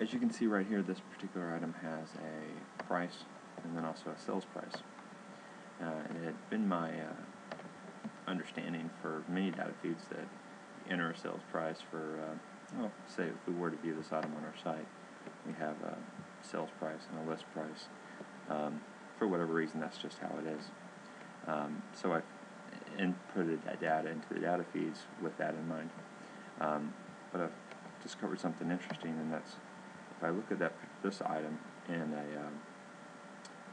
as you can see right here, this particular item has a price and then also a sales price. Uh, it had been my uh, understanding for many data feeds that enter a sales price for, uh, well, say if we were to view this item on our site, we have a sales price and a list price. Um, for whatever reason, that's just how it is. Um, so I inputted that data into the data feeds with that in mind. Um, but I've discovered something interesting, and that's if I look at that this item in a um,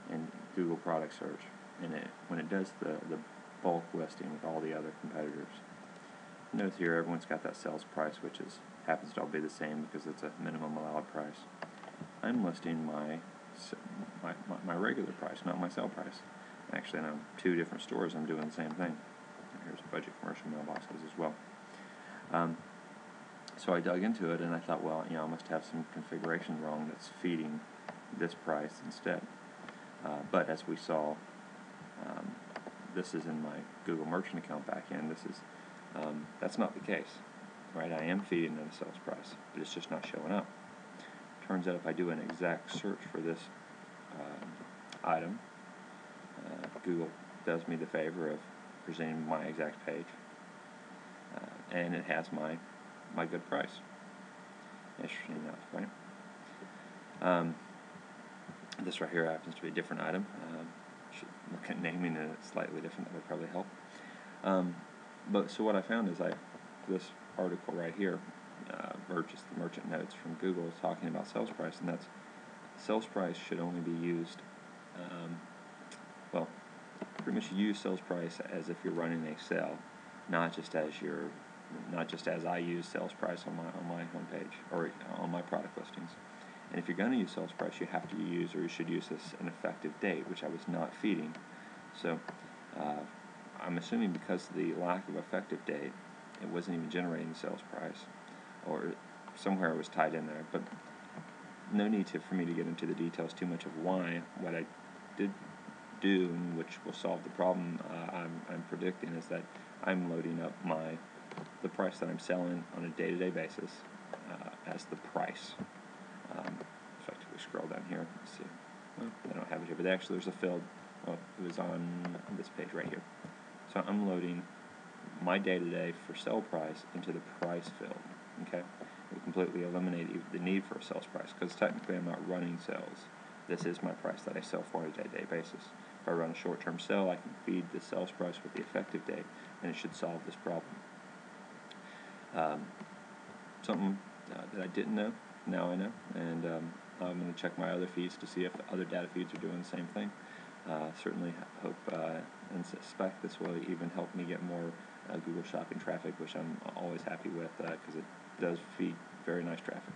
in Google product search, and it when it does the the bulk listing with all the other competitors, notice here everyone's got that sales price, which is happens to all be the same because it's a minimum allowed price. I'm listing my my, my, regular price, not my sale price. Actually, in two different stores, I'm doing the same thing. Here's budget commercial mailboxes as well. Um, so I dug into it and I thought, well, you know, I must have some configuration wrong that's feeding this price instead. Uh, but as we saw, um, this is in my Google Merchant account backend. This is um, that's not the case, right? I am feeding it a sales price, but it's just not showing up. Turns out if I do an exact search for this um, item, uh, Google does me the favor of presenting my exact page, uh, and it has my my good price. Interesting enough, right? Um, this right here happens to be a different item. Um, should look at naming it slightly different. That would probably help. Um, but so what I found is I this article right here, uh, the merchant notes from Google, is talking about sales price, and that's sales price should only be used. Um, well, pretty much use sales price as if you're running a sale, not just as your not just as I use sales price on my on my homepage or on my product listings. And if you're going to use sales price, you have to use or you should use this an effective date, which I was not feeding. So uh, I'm assuming because of the lack of effective date, it wasn't even generating sales price, or somewhere it was tied in there. But no need to for me to get into the details too much of why what I did do, which will solve the problem uh, I'm, I'm predicting, is that I'm loading up my the price that I'm selling on a day-to-day basis uh, as the price. Um, effectively scroll down here, let's see. Well, I don't have it here, but actually there's a field. Oh, it was on this page right here. So I'm loading my day-to-day for sell price into the price field. Okay, we completely eliminate the need for a sales price because technically I'm not running sales. This is my price that I sell for on a day-to-day basis. If I run a short-term sale, I can feed the sales price with the effective date, and it should solve this problem. Um, something uh, that I didn't know, now I know, and um, I'm going to check my other feeds to see if other data feeds are doing the same thing. Uh, certainly hope uh, and suspect this will even help me get more uh, Google Shopping traffic, which I'm always happy with because uh, it does feed very nice traffic.